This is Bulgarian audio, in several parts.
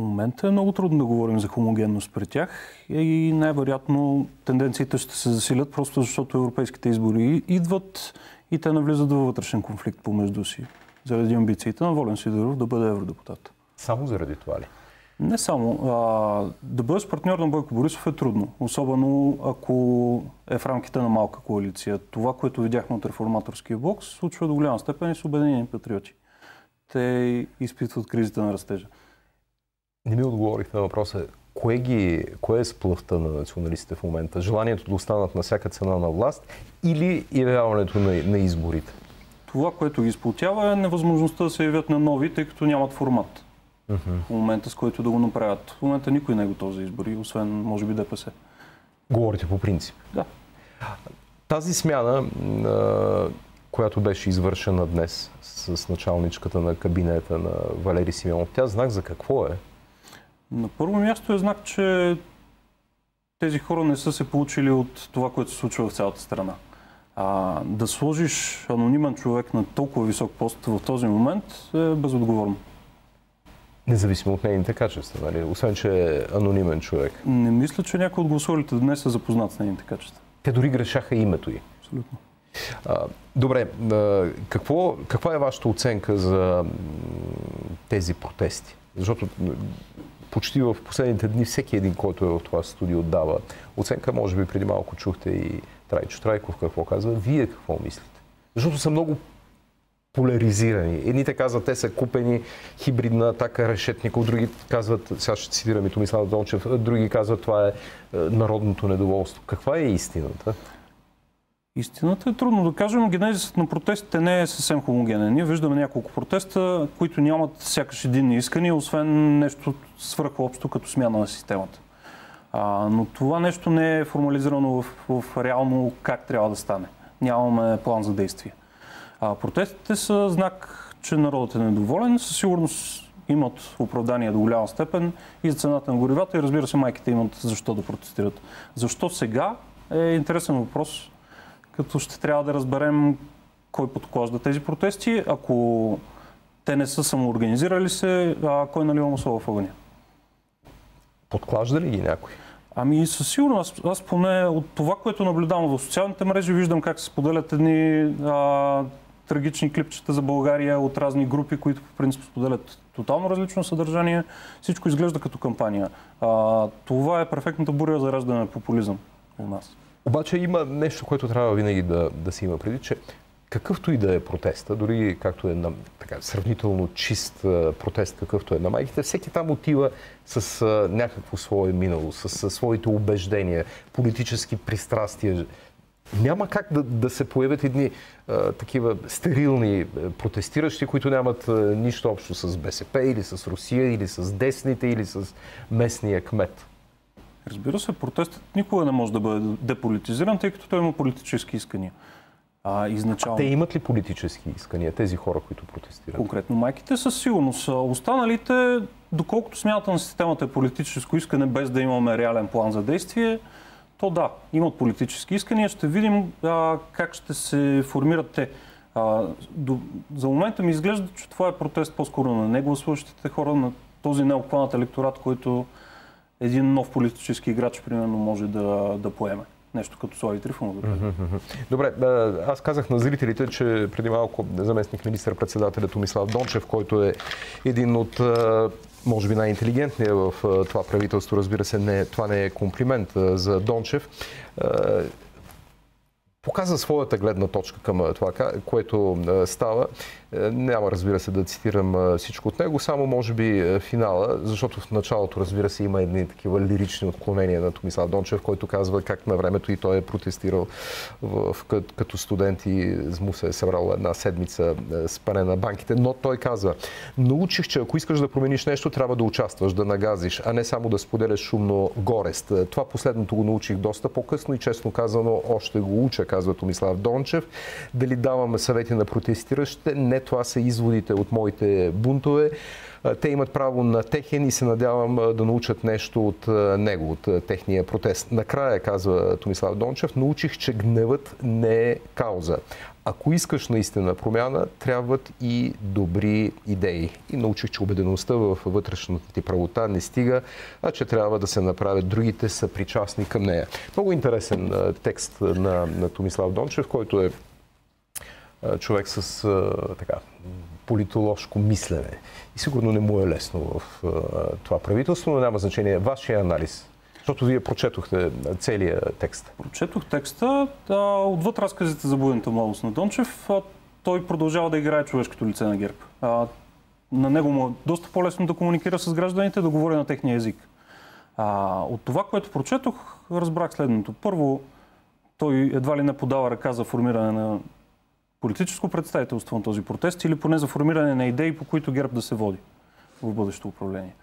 момента е много трудно да говорим за хомогенност при тях и най-вероятно тенденциите ще се засилят, просто защото европейските избори идват и те навлизат във вътрешен конфликт помежду си, заради амбициите на Волен Сидоров да бъде евродепутат. Само заради това ли? Не само. А, да бъдеш партньор на Бойко Борисов е трудно. Особено ако е в рамките на малка коалиция. Това, което видяхме от реформаторския блок, се случва до голяма степен и с Обединени патриоти. Те изпитват кризата на растежа. Не ми отговорих на въпроса. Кое, ги, кое е сплъвта на националистите в момента? Желанието да останат на всяка цена на власт или явяването на, на изборите? Това, което ги сплотява е невъзможността да се явят на нови, тъй като нямат формат. Uh-huh. В момента, с който да го направят. В момента никой не е готов за избори, освен, може би, ДПС. Говорите по принцип? Да. Тази смяна, която беше извършена днес с началничката на кабинета на Валери Симеонов, тя знак за какво е? На първо място е знак, че тези хора не са се получили от това, което се случва в цялата страна. А, да сложиш анонимен човек на толкова висок пост в този момент е безотговорно. Независимо от нейните качества, нали? Освен, че е анонимен човек. Не мисля, че някой от гласувалите днес е запознат с нейните качества. Те дори грешаха името й. Абсолютно. А, добре, какво, каква е вашата оценка за тези протести? Защото почти в последните дни всеки един, който е в това студио, дава оценка. Може би преди малко чухте и Трайчо Трайков какво казва. Вие какво мислите? Защото са много поляризирани. Едните казват, те са купени хибридна атака решетника, други казват, сега ще цитирам и Томислав Дончев, други казват, това е, е народното недоволство. Каква е истината? Истината е трудно да кажем. Генезисът на протестите не е съвсем хомогенен. Ние виждаме няколко протеста, които нямат сякаш единни искания, освен нещо свръхобщо като смяна на системата. А, но това нещо не е формализирано в, в реално как трябва да стане. Нямаме план за действие. А, протестите са знак, че народът е недоволен. Със сигурност имат оправдание до голяма степен и за цената на горивата и разбира се майките имат защо да протестират. Защо сега е интересен въпрос, като ще трябва да разберем кой подклажда тези протести, ако те не са самоорганизирали се, а кой налива масло в огъня. Подклажда ли ги някой? Ами със сигурност. Аз, аз поне от това, което наблюдавам в социалните мрежи, виждам как се споделят едни а, трагични клипчета за България от разни групи, които по принцип споделят тотално различно съдържание. Всичко изглежда като кампания. А, това е перфектната буря за раждане на популизъм у нас. Обаче има нещо, което трябва винаги да, да си има преди, че какъвто и да е протеста, дори както е на, така, сравнително чист протест, какъвто е на майките, всеки там отива с а, някакво свое минало, с, с своите убеждения, политически пристрастия, няма как да, да се появят едни а, такива стерилни протестиращи, които нямат а, нищо общо с БСП или с Русия, или с десните, или с местния кмет. Разбира се, протестът никога не може да бъде деполитизиран, тъй като той има политически искания. А, изначално... а те имат ли политически искания, тези хора, които протестират? Конкретно майките със сигурност. Останалите, доколкото смятат на системата е политическо искане, без да имаме реален план за действие, то да, имат политически искания. Ще видим а, как ще се формират те. А, до, за момента ми изглежда, че това е протест по-скоро на негласуващите хора, на този необхванат електорат, който един нов политически играч, примерно, може да, да поеме. Нещо като Слави Трифонов. Добре, аз казах на зрителите, че преди малко заместник министър председателя Томислав Дончев, който е един от може би най-интелигентният в това правителство, разбира се, не, това не е комплимент за Дончев, показа своята гледна точка към това, което става. Е, няма, разбира се, да цитирам всичко от него, само може би финала, защото в началото, разбира се, има едни такива лирични отклонения на Томислав Дончев, който казва как на времето и той е протестирал в, като студент и му се е събрал една седмица с пане на банките. Но той казва, научих, че ако искаш да промениш нещо, трябва да участваш, да нагазиш, а не само да споделяш шумно горест. Това последното го научих доста по-късно и честно казано още го уча, казва Томислав Дончев. Дали даваме съвети на протестиращите? Не това са изводите от моите бунтове. Те имат право на техен и се надявам да научат нещо от него, от техния протест. Накрая, казва Томислав Дончев, научих, че гневът не е кауза. Ако искаш наистина промяна, трябват и добри идеи. И научих, че убедеността в вътрешната ти правота не стига, а че трябва да се направят другите са причастни към нея. Много интересен текст на, на Томислав Дончев, който е човек с така, политоложко мислене. И сигурно не му е лесно в това правителство, но няма значение. Вашия анализ защото вие прочетохте целият текст. Прочетох текста. А, отвъд разказите за будната младост на Дончев, той продължава да играе човешкото лице на ГЕРБ. А, на него му е доста по-лесно да комуникира с гражданите, да говори на техния език. А, от това, което прочетох, разбрах следното. Първо, той едва ли не подава ръка за формиране на политическо представителство на този протест или поне за формиране на идеи, по които ГЕРБ да се води в бъдещето управление.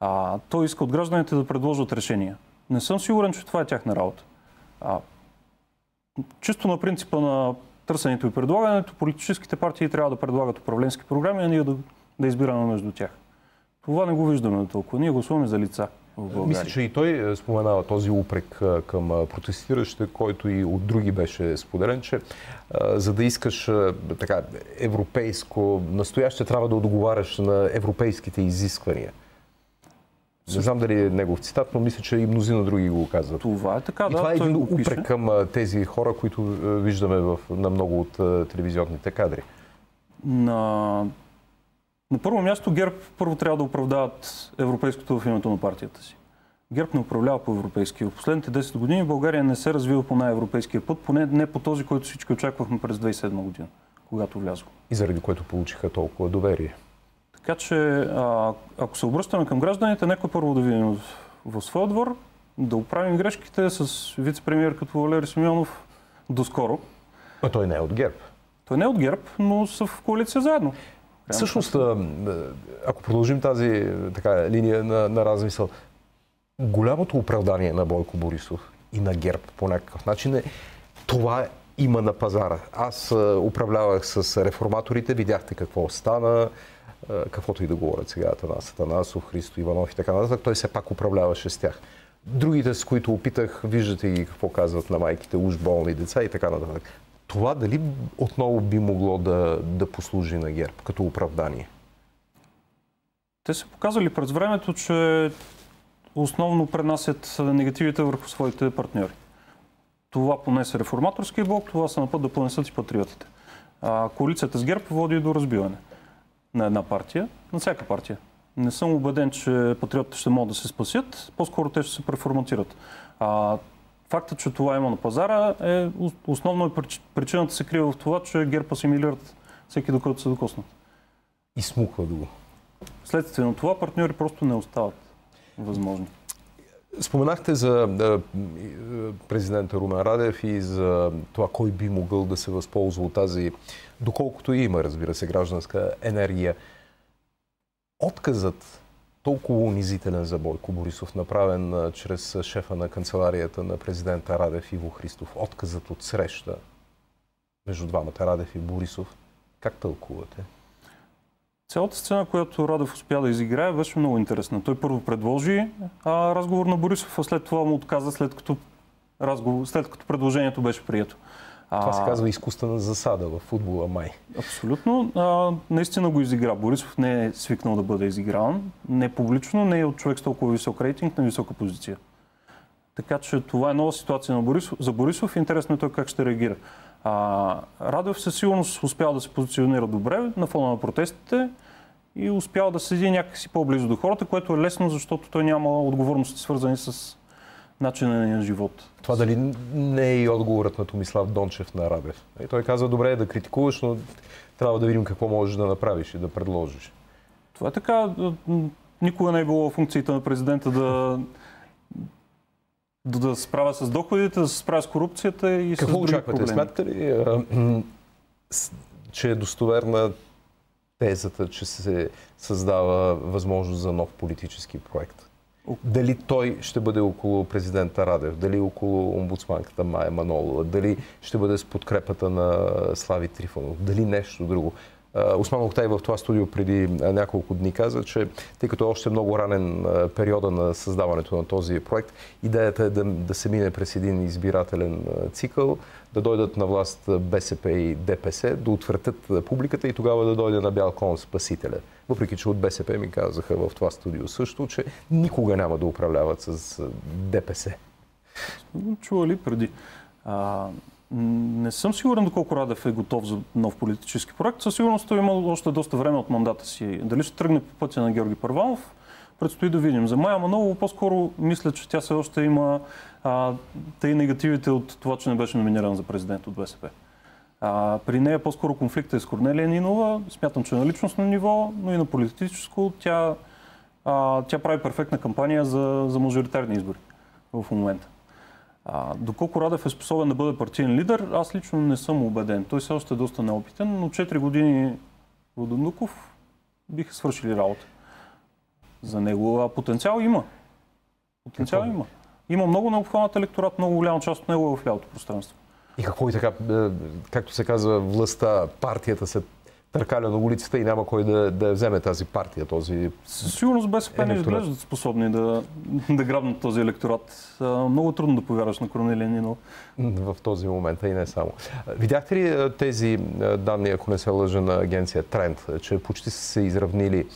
А, той иска от гражданите да предложат решения. Не съм сигурен, че това е тяхна работа. А, чисто на принципа на търсенето и предлагането, политическите партии трябва да предлагат управленски програми, а ние да, да избираме между тях. Това не го виждаме толкова. Ние гласуваме за лица. Мисля, че и той е, споменава този упрек към протестиращите, който и от други беше споделен, че за да искаш така европейско настояще, трябва да отговаряш на европейските изисквания. Не знам дали е негов цитат, но мисля, че и мнозина други го казват. Това е така, и да. Това е един упрек към тези хора, които виждаме в, на много от телевизионните кадри. На... на първо място ГЕРБ първо трябва да оправдават европейското в името на партията си. ГЕРБ не управлява по европейски. В последните 10 години България не се развива по най-европейския път, поне не по този, който всички очаквахме през 2007 година, когато влязох. И заради което получиха толкова доверие. Така че, а, ако се обръщаме към гражданите, нека първо да видим в, своя двор, да оправим грешките с вице-премьер като Валери Симеонов доскоро. А той не е от ГЕРБ. Той не е от ГЕРБ, но са в коалиция заедно. Всъщност, ако продължим тази така, линия на, на размисъл, голямото оправдание на Бойко Борисов и на ГЕРБ по някакъв начин е това има на пазара. Аз управлявах с реформаторите, видяхте какво стана, каквото и да говорят сега Атанас Атанасов, Христо Иванов и така нататък, той все пак управляваше с тях. Другите, с които опитах, виждате и какво казват на майките, уж болни деца и така нататък. Това дали отново би могло да, да послужи на ГЕРБ като оправдание? Те са показали през времето, че основно пренасят негативите върху своите партньори. Това понесе реформаторския блок, това са на път да понесат и патриотите. А, коалицията с ГЕРБ води до разбиване на една партия, на всяка партия. Не съм убеден, че патриотите ще могат да се спасят, по-скоро те ще се преформатират. А, фактът, че това има на пазара е основно е причината се крие в това, че ГЕРБ асимилират всеки докато се докоснат. И смуква го. Следствие на това партньори просто не остават възможни. Споменахте за президента Румен Радев и за това кой би могъл да се възползва от тази, доколкото и има, разбира се, гражданска енергия. Отказът толкова унизителен за Бойко Борисов, направен чрез шефа на канцеларията на президента Радев Иво Христов, отказът от среща между двамата Радев и Борисов, как тълкувате? Цялата сцена, която Радев успя да изиграе, беше много интересна. Той първо предложи а, разговор на Борисов, а след това му отказа, след като, разговор, след като предложението беше прието. Това се казва изкуствена засада в футбола май. Абсолютно. А, наистина го изигра. Борисов не е свикнал да бъде изиграван. Не публично, не е от човек с толкова висок рейтинг на висока позиция. Така че това е нова ситуация на Борисов, за Борисов. Интересно е той как ще реагира. А, Радев със сигурност успял да се позиционира добре на фона на протестите и успял да седи някакси по-близо до хората, което е лесно, защото той няма отговорности свързани с начина на живот. Това дали не е и отговорът на Томислав Дончев на Радев? И той казва, добре е да критикуваш, но трябва да видим какво можеш да направиш и да предложиш. Това е така. Никога не е било функцията на президента да да, да се справя с доходите, да се справя с корупцията и Какво с други очаквате? проблеми. Смятате ли, а, че е достоверна тезата, че се създава възможност за нов политически проект? Дали той ще бъде около президента Радев, дали около омбудсманката Майя Манолова, дали ще бъде с подкрепата на Слави Трифонов, дали нещо друго. Осман Октай в това студио преди няколко дни каза, че тъй като е още много ранен периода на създаването на този проект, идеята е да, да се мине през един избирателен цикъл, да дойдат на власт БСП и ДПС, да отвъртят публиката и тогава да дойде на бял кон спасителя. Въпреки, че от БСП ми казаха в това студио също, че никога няма да управляват с ДПС. Чува ли преди? Не съм сигурен доколко Радев е готов за нов политически проект. Със сигурност той е имал още доста време от мандата си. Дали ще тръгне по пътя на Георги Първанов, предстои да видим. За Майя Манова по-скоро мисля, че тя все още има а, тъй негативите от това, че не беше номиниран за президент от БСП. А, при нея по-скоро конфликта е с Корнелия Нинова. Смятам, че на личностно ниво, но и на политическо. Тя, а, тя прави перфектна кампания за, за мажоритарни избори в момента. А, доколко Радев е способен да бъде партиен лидер, аз лично не съм убеден. Той все още е доста неопитен, но 4 години Водонуков биха свършили работа за него. А потенциал има. Потенциал какво? има. Има много необхванат електорат, много голяма част от него е в лявото пространство. И какво и така, е, както се казва, властта, партията се търкаля на улицата и няма кой да, да вземе тази партия, този Със сигурност БСП не изглеждат способни да, да грабнат този електорат. Много трудно да повярваш на Корнелия Нино. В този момент, и не само. Видяхте ли тези данни, ако не се лъжа на агенция Тренд, че почти са се изравнили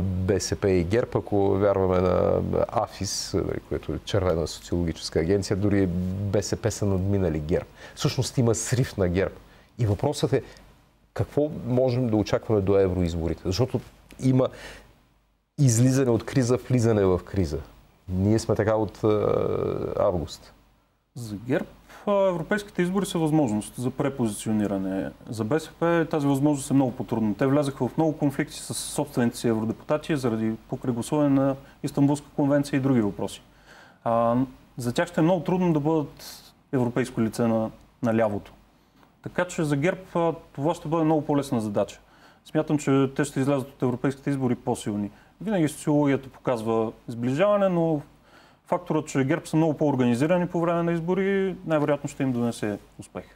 БСП и ГЕРБ, ако вярваме на АФИС, нали, което е червена социологическа агенция, дори БСП са надминали ГЕРБ. Всъщност има срив на ГЕРБ. И въпросът е какво можем да очакваме до евроизборите? Защото има излизане от криза, влизане в криза. Ние сме така от август. За ГЕРБ европейските избори са възможност за препозициониране. За БСП тази възможност е много по-трудна. Те влязаха в много конфликти с собствените си евродепутати заради покрегласуване на Истанбулска конвенция и други въпроси. А, за тях ще е много трудно да бъдат европейско лице на, на лявото. Така че за ГЕРБ това ще бъде много по-лесна задача. Смятам, че те ще излязат от европейските избори по-силни. Винаги социологията показва сближаване, но факторът, че ГЕРБ са много по-организирани по време на избори, най-вероятно ще им донесе успех.